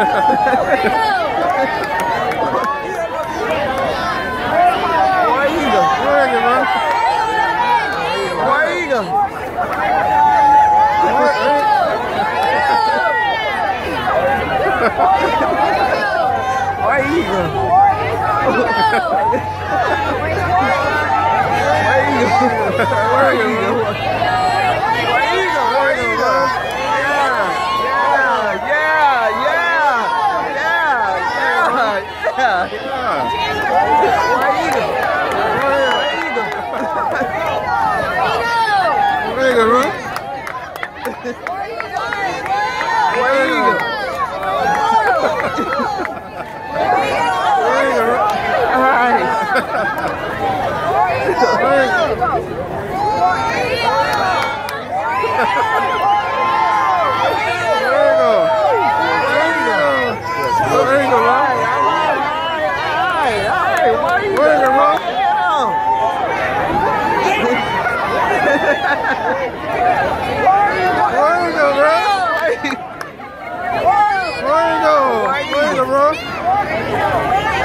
Where are you going? Where are you going? Are you? Where are you? Where you go, bro? Where bro?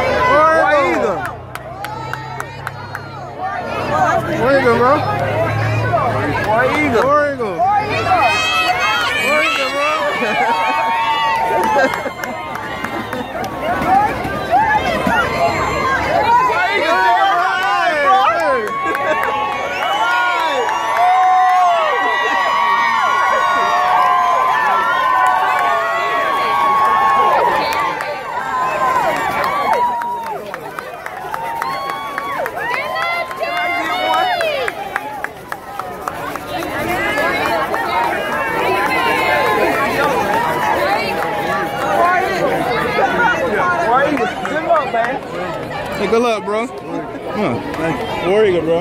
Hey, good luck, bro. Huh. Thank you. Where you bro?